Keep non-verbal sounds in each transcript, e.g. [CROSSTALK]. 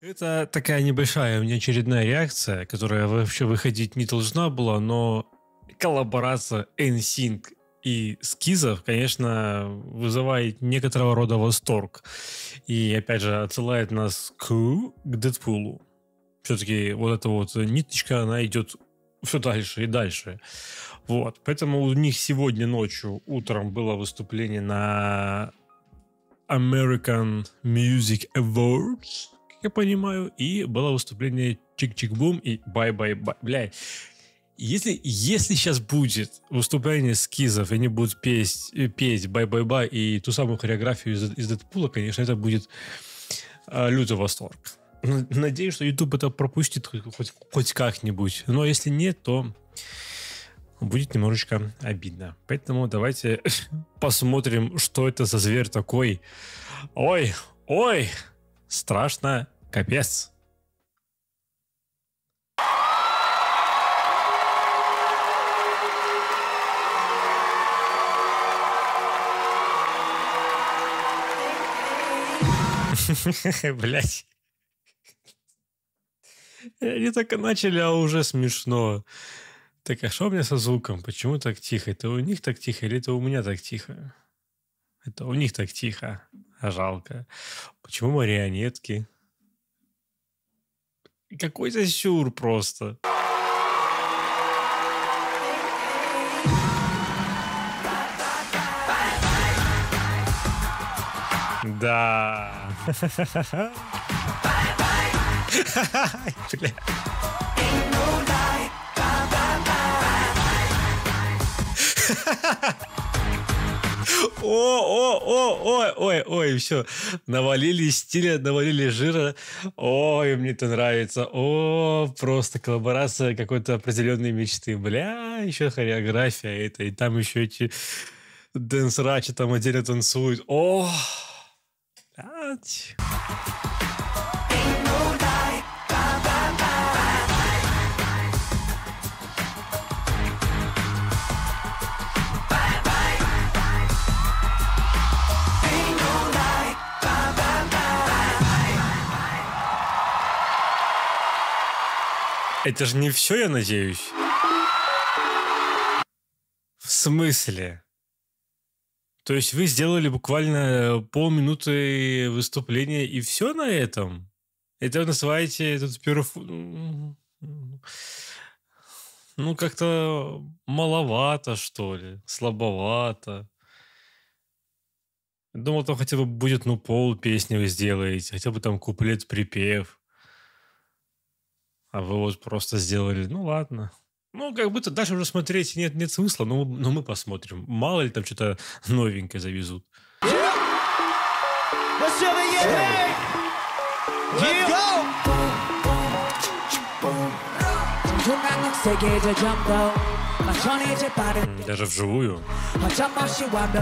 Это такая небольшая внеочередная реакция, которая вообще выходить не должна была, но коллаборация NSYNC и скизов, конечно, вызывает некоторого рода восторг. И, опять же, отсылает нас к, к Дэдпулу. Все-таки вот эта вот ниточка, она идет все дальше и дальше. Вот. Поэтому у них сегодня ночью, утром было выступление на American Music Awards, я понимаю, и было выступление Chk Chk Boom и Bye Bye Bye. Бля, если, если сейчас будет выступление скизов, и они будут петь, петь «Bye Bye Bye» и ту самую хореографию из, из Дэдпула, конечно, это будет э, лютый восторг. Надеюсь, что YouTube это пропустит хоть, хоть как-нибудь. Но если нет, то будет немножечко обидно. Поэтому давайте [LAUGHS] посмотрим, что это за зверь такой. Ой, ой, страшно, капец. [LAUGHS] Блять. Они и начали, а уже смешно. Так, а что у меня со звуком? Почему так тихо? Это у них так тихо или это у меня так тихо? Это у них так тихо. Жалко. Почему марионетки? Какой-то сюр просто. Да. Бля. [LAUGHS] О, о, о, ой, ой, ой, все. Навалили стиля, навалили жира. Ой, мне это нравится. О, просто коллаборация какой-то определенной мечты. Бля, еще хореография это. И там еще эти дэнс-рачи там отдельно танцуют. О, блядь. Это же не все, я надеюсь. В смысле? То есть вы сделали буквально полминуты выступления и все на этом? Это вы называете этот перф... Ну, как-то маловато, что ли. Слабовато. Думал, там хотя бы будет, ну, пол песни вы сделаете. Хотя бы там куплет-припев. А вы вот просто сделали, ну ладно. Ну, как будто дальше уже смотреть нет, нет смысла, но, но мы посмотрим. Мало ли там что-то новенькое завезут. Даже вживую.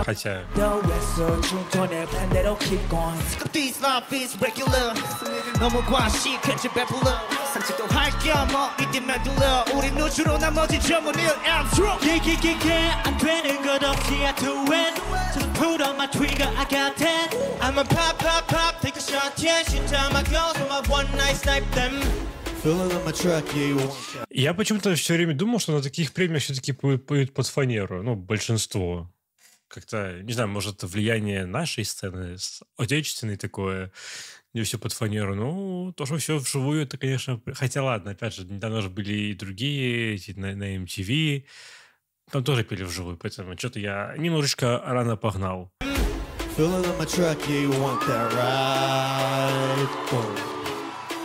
Хотя... 너 무 과식해진 배불러 산책도 할겸뭐 이때만 둘러 우리 누추로 나머지 전부 닐 I'm drunk 기기기기 안 되는 것 없이 I do it Just put on my trigger I got that I'ma pop pop pop take a shot yeah 심장 막 girls my one night snipe them Я почему-то все время думал, что на таких премиях все-таки поют под фанеру. Ну, большинство. Как-то, не знаю, может, это влияние нашей сцены, отечественной такое не все под фанеру. Ну, то, что все вживую, это, конечно... Хотя, ладно, опять же, недавно же были и другие, эти, на, на MTV. Там тоже пели вживую, поэтому что-то я немножечко рано погнал.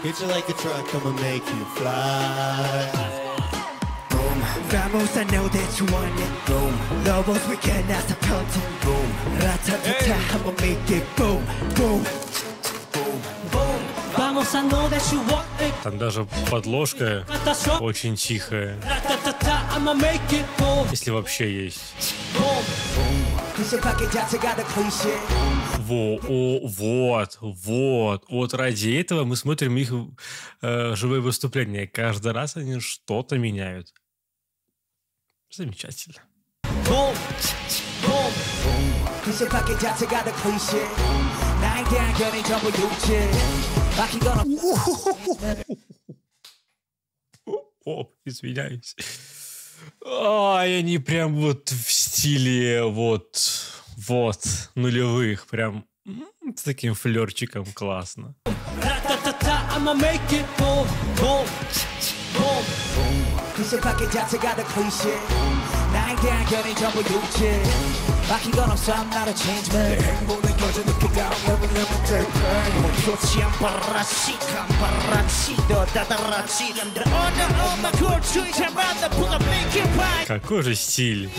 Hit you like a truck, I'ma make you fly. Boom. Vamos, I know that you want it. Boom. Lobos, we can ask a pelting. Boom. Ratatata, I'ma make it boom, boom. Там даже подложка очень тихая. Если вообще есть. Во, о, вот, вот. Вот ради этого мы смотрим их э, живые выступления. Каждый раз они что-то меняют. Замечательно. Boom, [LAUGHS] О, извиняюсь. Ай, они прям вот в стиле вот, вот, нулевых. Прям с таким флерчиком классно. 나에 대한 견해 전부 유치 바뀐 건 없어 I'm not a change man 내 행복은 여전히 느끼다 Never never take pain 몸소치 안 바라시 안 바라시 너 다다라시 남들 어느 엄마 골추이 잡았다 pull up make it right Какой же стиль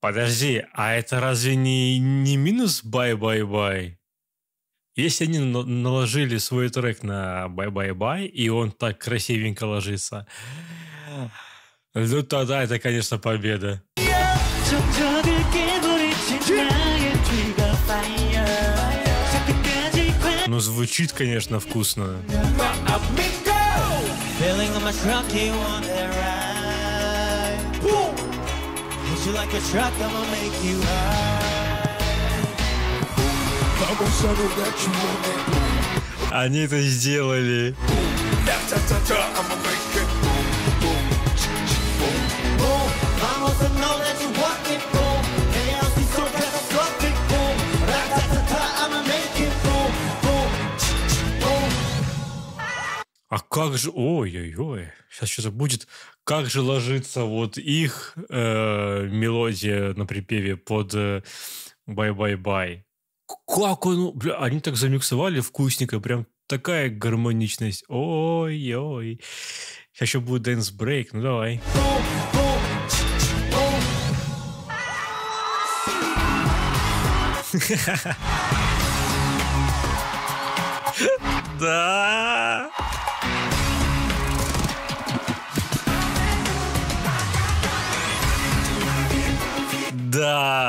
Подожди, а это разве не, не минус бай-бай-бай? Если они наложили свой трек на бай-бай-бай, и он так красивенько ложится, ну тогда это, конечно, победа. Ну, звучит, конечно, вкусно. Они это сделали. А как же, ой-ой-ой, сейчас что-то будет, как же ложится вот их э, мелодия на припеве под Bye Bye Bye. Э, как он... Бля, они так замиксовали вкусненько, прям такая гармоничность. Ой-ой. Сейчас еще будет dance break, ну давай. [LAUGHS] Да. Да.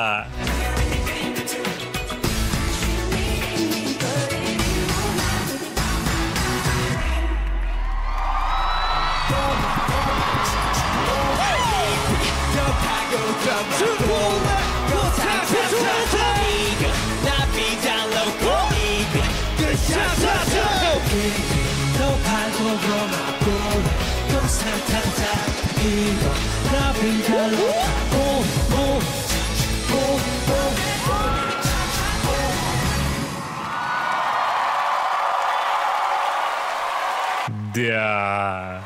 Да.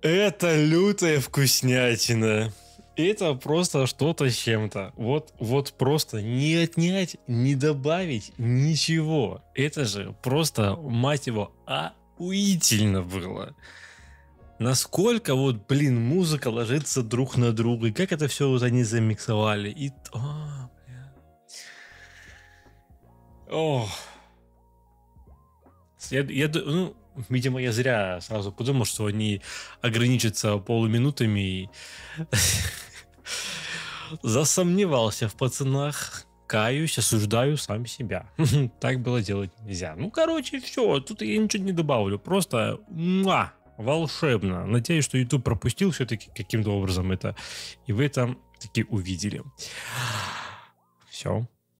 Это лютая вкуснятина. Это просто что-то с чем-то. Вот, вот просто не отнять, не добавить ничего. Это же просто, мать его, охуительно было. Насколько вот, блин, музыка ложится друг на друга, и как это все вот они замиксовали. И... О, бля. Ох. Я, я, ну, видимо, я зря сразу подумал, что они ограничатся полуминутами и [LAUGHS] засомневался в пацанах. Каюсь, осуждаю сам себя. [LAUGHS] так было делать нельзя. Ну, короче, все, тут я ничего не добавлю. Просто муа, волшебно. Надеюсь, что YouTube пропустил все-таки каким-то образом это. И вы там таки увидели. Все.